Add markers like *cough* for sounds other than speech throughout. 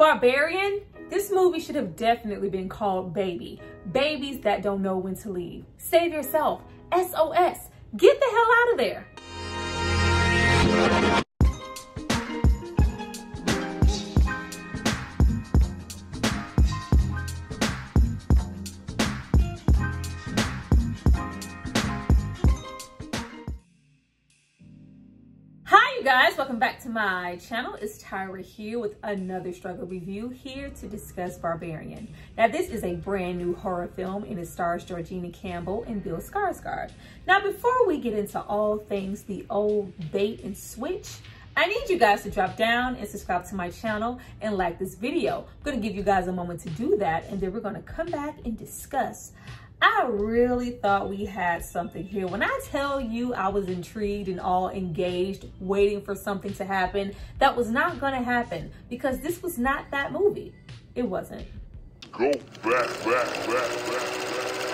Barbarian, this movie should have definitely been called Baby. Babies that don't know when to leave. Save yourself. SOS. Get the hell out of there. Hi you guys, welcome back my channel. It's Tyra here with another struggle review here to discuss Barbarian. Now this is a brand new horror film and it stars Georgina Campbell and Bill Skarsgård. Now before we get into all things the old bait and switch, I need you guys to drop down and subscribe to my channel and like this video. I'm gonna give you guys a moment to do that and then we're gonna come back and discuss I really thought we had something here. When I tell you I was intrigued and all engaged, waiting for something to happen, that was not gonna happen because this was not that movie. It wasn't. Go back, back, back, back, back.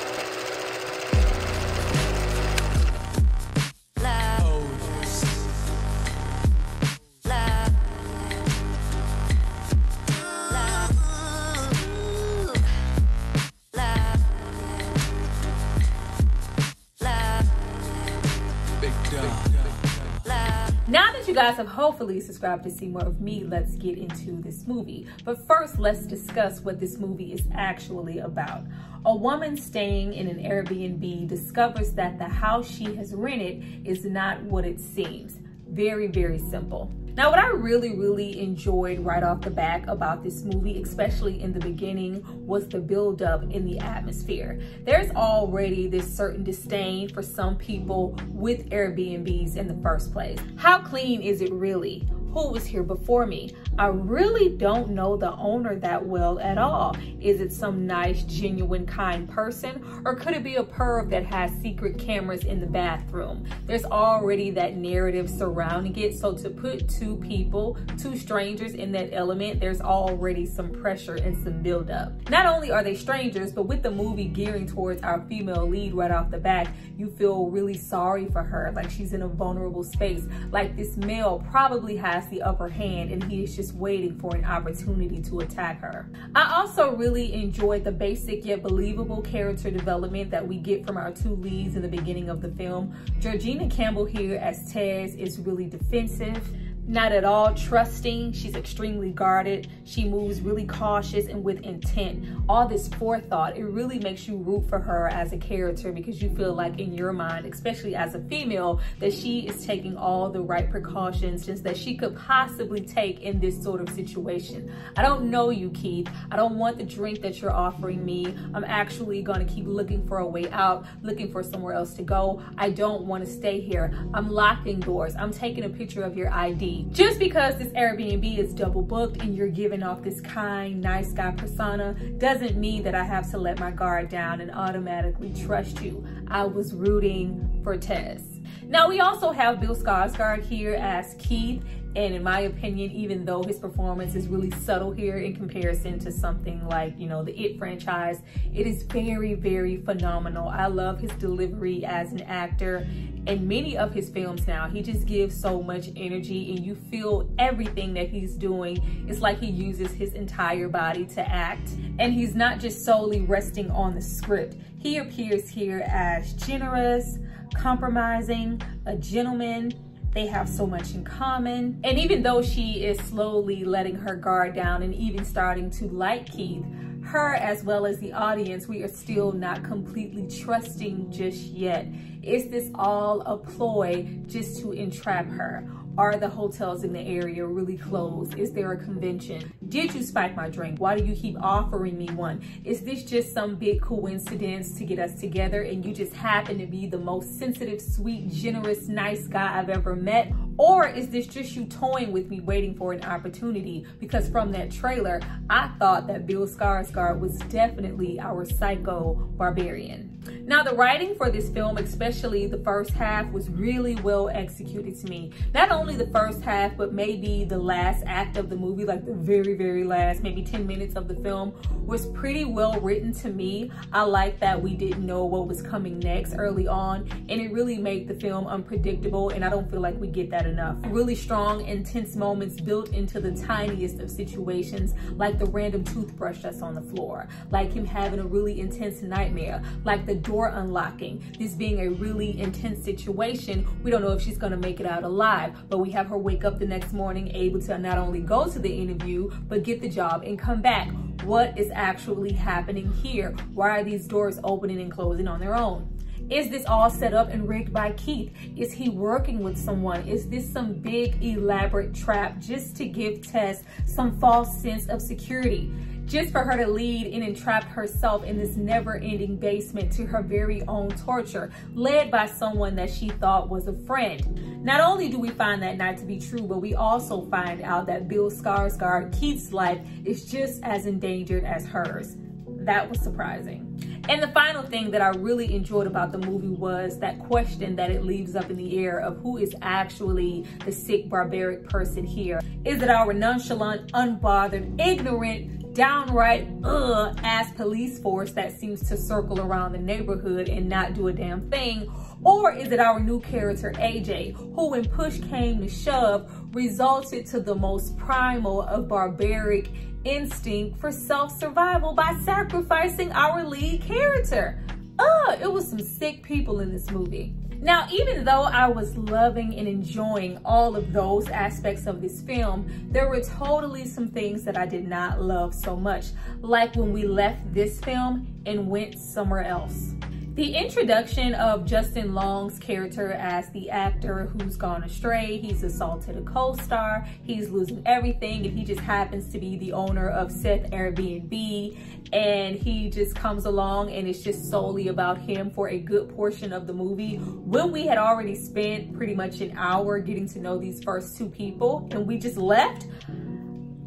Guys have hopefully subscribed to see more of me, let's get into this movie. But first, let's discuss what this movie is actually about. A woman staying in an Airbnb discovers that the house she has rented is not what it seems. Very, very simple. Now, what I really, really enjoyed right off the back about this movie, especially in the beginning, was the buildup in the atmosphere. There's already this certain disdain for some people with Airbnbs in the first place. How clean is it really? Who was here before me. I really don't know the owner that well at all. Is it some nice, genuine, kind person? Or could it be a perv that has secret cameras in the bathroom? There's already that narrative surrounding it. So to put two people, two strangers in that element, there's already some pressure and some buildup. Not only are they strangers, but with the movie gearing towards our female lead right off the back, you feel really sorry for her. Like she's in a vulnerable space. Like this male probably has the upper hand and he is just waiting for an opportunity to attack her. I also really enjoyed the basic yet believable character development that we get from our two leads in the beginning of the film. Georgina Campbell here as Tess is really defensive not at all trusting. She's extremely guarded. She moves really cautious and with intent. All this forethought, it really makes you root for her as a character because you feel like in your mind, especially as a female, that she is taking all the right precautions just that she could possibly take in this sort of situation. I don't know you, Keith. I don't want the drink that you're offering me. I'm actually gonna keep looking for a way out, looking for somewhere else to go. I don't wanna stay here. I'm locking doors. I'm taking a picture of your ID. Just because this Airbnb is double booked and you're giving off this kind, nice guy persona doesn't mean that I have to let my guard down and automatically trust you. I was rooting for Tess. Now we also have Bill Skarsgård here as Keith and in my opinion, even though his performance is really subtle here in comparison to something like, you know, the It franchise, it is very, very phenomenal. I love his delivery as an actor. In many of his films now, he just gives so much energy and you feel everything that he's doing. It's like he uses his entire body to act. And he's not just solely resting on the script. He appears here as generous, compromising, a gentleman, they have so much in common. And even though she is slowly letting her guard down and even starting to like Keith, her as well as the audience, we are still not completely trusting just yet. Is this all a ploy just to entrap her? Are the hotels in the area really closed? Is there a convention? Did you spike my drink? Why do you keep offering me one? Is this just some big coincidence to get us together and you just happen to be the most sensitive, sweet, generous, nice guy I've ever met? Or is this just you toying with me waiting for an opportunity? Because from that trailer, I thought that Bill Skarsgård was definitely our psycho barbarian. Now, the writing for this film, especially the first half, was really well executed to me. Not only the first half, but maybe the last act of the movie, like the very, very last, maybe 10 minutes of the film, was pretty well written to me. I like that we didn't know what was coming next early on, and it really made the film unpredictable, and I don't feel like we get that enough. Really strong, intense moments built into the tiniest of situations, like the random toothbrush that's on the floor, like him having a really intense nightmare, like the door unlocking, this being a really intense situation. We don't know if she's gonna make it out alive, but we have her wake up the next morning able to not only go to the interview, but get the job and come back. What is actually happening here? Why are these doors opening and closing on their own? Is this all set up and rigged by Keith? Is he working with someone? Is this some big elaborate trap just to give Tess some false sense of security? Just for her to lead and entrap herself in this never-ending basement to her very own torture, led by someone that she thought was a friend. Not only do we find that not to be true, but we also find out that Bill Skarsgård, Keith's life, is just as endangered as hers. That was surprising. And the final thing that I really enjoyed about the movie was that question that it leaves up in the air of who is actually the sick, barbaric person here. Is it our nonchalant, unbothered, ignorant, downright uh ass police force that seems to circle around the neighborhood and not do a damn thing? Or is it our new character, AJ, who when push came to shove, resulted to the most primal of barbaric instinct for self-survival by sacrificing our lead character? Uh, it was some sick people in this movie. Now, even though I was loving and enjoying all of those aspects of this film, there were totally some things that I did not love so much, like when we left this film and went somewhere else. The introduction of Justin Long's character as the actor who's gone astray, he's assaulted a co-star, he's losing everything, and he just happens to be the owner of Seth Airbnb, and he just comes along and it's just solely about him for a good portion of the movie. When we had already spent pretty much an hour getting to know these first two people and we just left,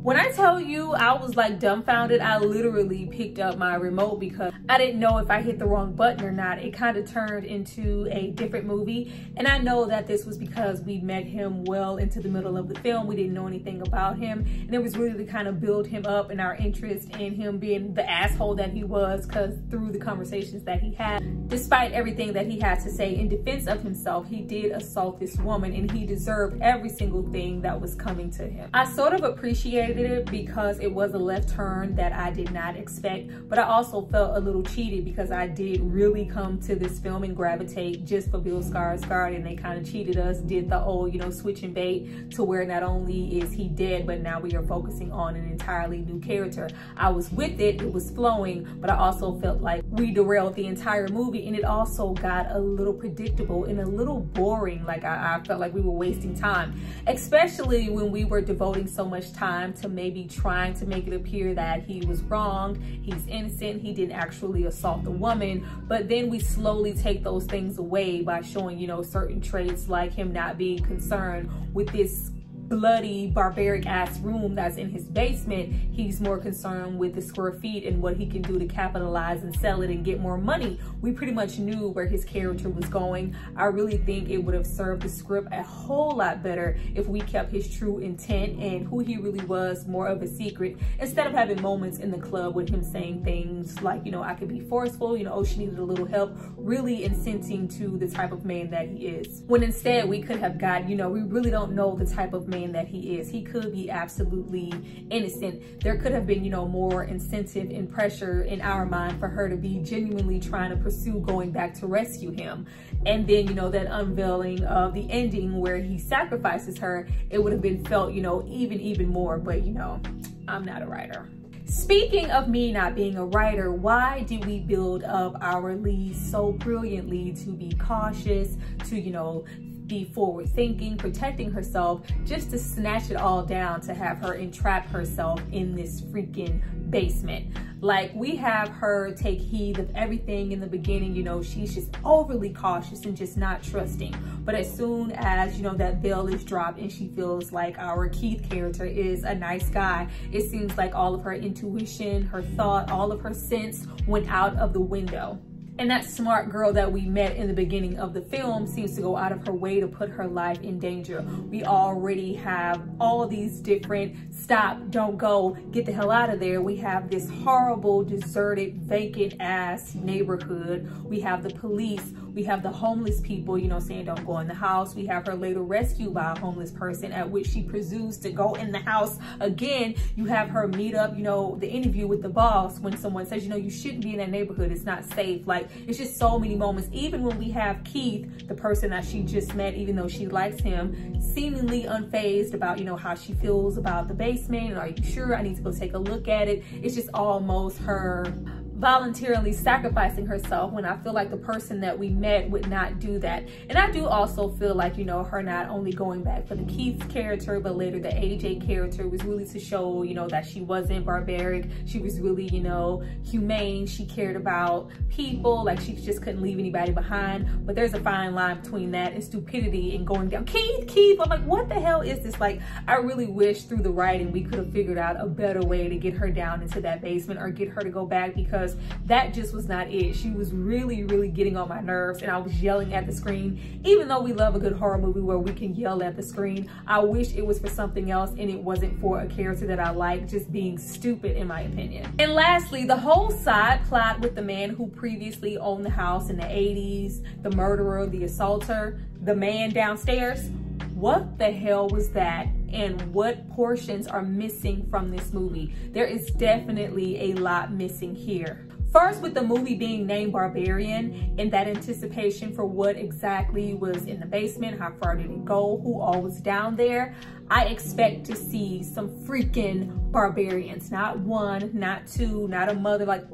when I tell you I was like dumbfounded, I literally picked up my remote because I didn't know if I hit the wrong button or not. It kind of turned into a different movie. And I know that this was because we met him well into the middle of the film. We didn't know anything about him. And it was really to kind of build him up and our interest in him being the asshole that he was because through the conversations that he had, despite everything that he had to say in defense of himself, he did assault this woman and he deserved every single thing that was coming to him. I sort of appreciated it because it was a left turn that I did not expect, but I also felt a little cheated because I did really come to this film and gravitate just for Bill Skarsgård and they kind of cheated us, did the old, you know, switching bait to where not only is he dead, but now we are focusing on an entirely new character. I was with it, it was flowing, but I also felt like we derailed the entire movie and it also got a little predictable and a little boring. Like I, I felt like we were wasting time, especially when we were devoting so much time to maybe trying to make it appear that he was wrong, he's innocent, he didn't actually assault the woman. But then we slowly take those things away by showing, you know, certain traits like him not being concerned with this bloody, barbaric ass room that's in his basement, he's more concerned with the square feet and what he can do to capitalize and sell it and get more money. We pretty much knew where his character was going. I really think it would have served the script a whole lot better if we kept his true intent and who he really was more of a secret instead of having moments in the club with him saying things like, you know, I could be forceful, you know, oh, she needed a little help, really incenting to the type of man that he is. When instead we could have got, you know, we really don't know the type of man that he is. He could be absolutely innocent. There could have been, you know, more incentive and pressure in our mind for her to be genuinely trying to pursue going back to rescue him. And then, you know, that unveiling of the ending where he sacrifices her, it would have been felt, you know, even, even more. But, you know, I'm not a writer. Speaking of me not being a writer, why do we build up our leads so brilliantly to be cautious, to, you know, be forward thinking, protecting herself, just to snatch it all down to have her entrap herself in this freaking basement. Like we have her take heed of everything in the beginning, you know, she's just overly cautious and just not trusting. But as soon as, you know, that veil is dropped and she feels like our Keith character is a nice guy, it seems like all of her intuition, her thought, all of her sense went out of the window. And that smart girl that we met in the beginning of the film seems to go out of her way to put her life in danger. We already have all these different stop, don't go, get the hell out of there. We have this horrible, deserted, vacant ass neighborhood. We have the police. We have the homeless people, you know, saying don't go in the house. We have her later rescued by a homeless person at which she presumes to go in the house again. You have her meet up, you know, the interview with the boss when someone says, you know, you shouldn't be in that neighborhood. It's not safe. Like, it's just so many moments. Even when we have Keith, the person that she just met, even though she likes him, seemingly unfazed about, you know, how she feels about the basement. Are you sure? I need to go take a look at it. It's just almost her voluntarily sacrificing herself when I feel like the person that we met would not do that. And I do also feel like, you know, her not only going back for the Keith character, but later the AJ character was really to show, you know, that she wasn't barbaric. She was really, you know, humane. She cared about people. Like she just couldn't leave anybody behind. But there's a fine line between that and stupidity and going down, Keith, Keith. I'm like, what the hell is this? Like, I really wish through the writing we could have figured out a better way to get her down into that basement or get her to go back because that just was not it. She was really, really getting on my nerves and I was yelling at the screen. Even though we love a good horror movie where we can yell at the screen, I wish it was for something else and it wasn't for a character that I like just being stupid in my opinion. And lastly, the whole side plot with the man who previously owned the house in the 80s, the murderer, the assaulter, the man downstairs, what the hell was that and what portions are missing from this movie. There is definitely a lot missing here. First, with the movie being named Barbarian and that anticipation for what exactly was in the basement, how far did it go, who all was down there, I expect to see some freaking barbarians. Not one, not two, not a mother, like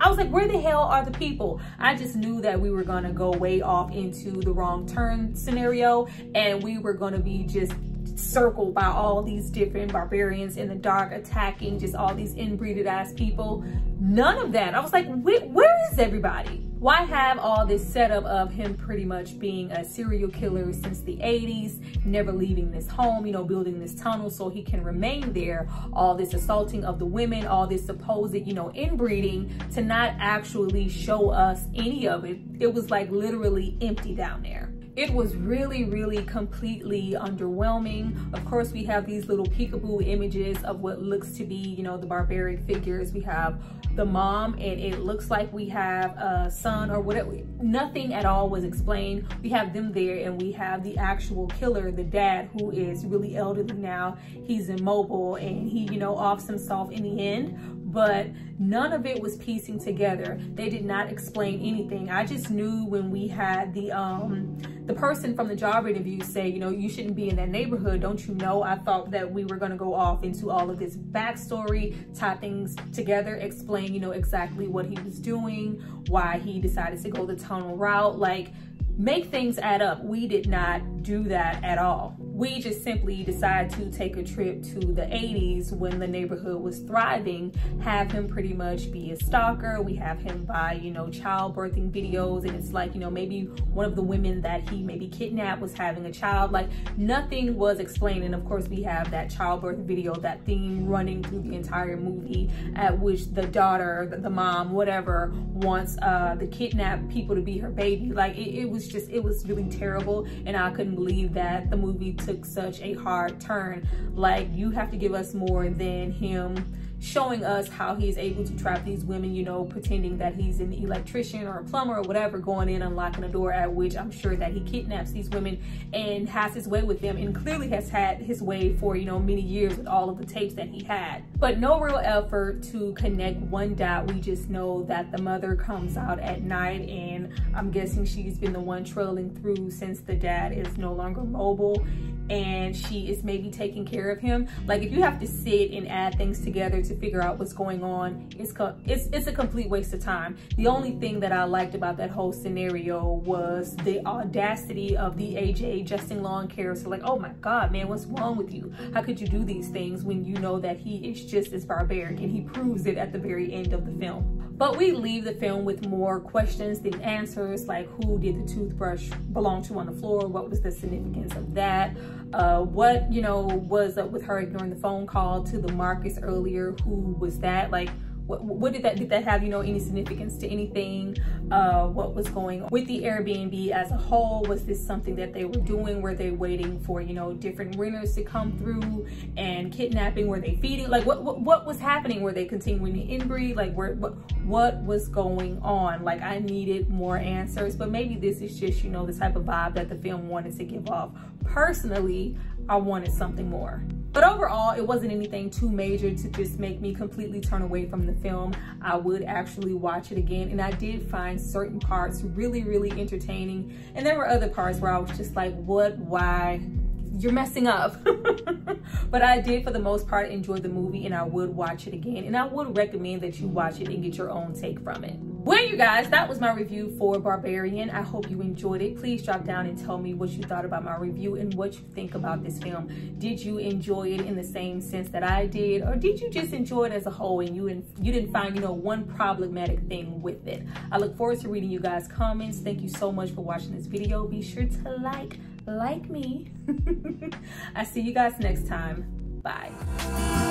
I was like, where the hell are the people? I just knew that we were gonna go way off into the wrong turn scenario and we were gonna be just circled by all these different barbarians in the dark attacking just all these inbreeded ass people. None of that. I was like, where is everybody? Why have all this setup of him pretty much being a serial killer since the 80s, never leaving this home, you know, building this tunnel so he can remain there, all this assaulting of the women, all this supposed, you know, inbreeding to not actually show us any of it. It was like literally empty down there it was really, really completely underwhelming. Of course, we have these little peekaboo images of what looks to be, you know, the barbaric figures. We have the mom and it looks like we have a son or whatever. Nothing at all was explained. We have them there and we have the actual killer, the dad, who is really elderly now. He's immobile and he, you know, offs himself in the end but none of it was piecing together. They did not explain anything. I just knew when we had the um the person from the job interview say, you know, you shouldn't be in that neighborhood. Don't you know? I thought that we were gonna go off into all of this backstory, tie things together, explain, you know, exactly what he was doing, why he decided to go the tunnel route. Like make things add up. We did not do that at all. We just simply decide to take a trip to the 80s when the neighborhood was thriving, have him pretty much be a stalker. We have him buy, you know, childbirthing videos and it's like, you know, maybe one of the women that he maybe kidnapped was having a child. Like nothing was explained. And of course we have that childbirth video, that theme running through the entire movie at which the daughter, the mom, whatever, wants uh, the kidnapped people to be her baby. Like it, it was just, it was really terrible. And I couldn't believe that the movie took such a hard turn. Like you have to give us more than him showing us how he's able to trap these women, you know, pretending that he's an electrician or a plumber or whatever, going in, unlocking a door at which I'm sure that he kidnaps these women and has his way with them and clearly has had his way for, you know, many years with all of the tapes that he had. But no real effort to connect one dot. We just know that the mother comes out at night and I'm guessing she's been the one trailing through since the dad is no longer mobile and she is maybe taking care of him. Like if you have to sit and add things together to figure out what's going on, it's, it's, it's a complete waste of time. The only thing that I liked about that whole scenario was the audacity of the AJ Justin Long character. Like, oh my God, man, what's wrong with you? How could you do these things when you know that he is just as barbaric and he proves it at the very end of the film. But we leave the film with more questions than answers, like who did the toothbrush belong to on the floor? What was the significance of that? Uh, what, you know, was up with her ignoring the phone call to the Marcus earlier? Who was that? Like, what, what, did that did that have you know any significance to anything? Uh what was going on with the airbnb as a whole? Was this something that they were doing? Were they waiting for you know different renters to come through and kidnapping? Were they feeding? Like what what, what was happening? Were they continuing to inbreed? Like where what what was going on? Like i needed more answers but maybe this is just you know the type of vibe that the film wanted to give off. Personally i wanted something more but overall, it wasn't anything too major to just make me completely turn away from the film. I would actually watch it again. And I did find certain parts really, really entertaining. And there were other parts where I was just like, what, why, you're messing up. *laughs* but I did for the most part enjoy the movie and I would watch it again. And I would recommend that you watch it and get your own take from it. Well, you guys, that was my review for Barbarian. I hope you enjoyed it. Please drop down and tell me what you thought about my review and what you think about this film. Did you enjoy it in the same sense that I did? Or did you just enjoy it as a whole and you, you didn't find, you know, one problematic thing with it? I look forward to reading you guys' comments. Thank you so much for watching this video. Be sure to like, like me. *laughs* I see you guys next time. Bye.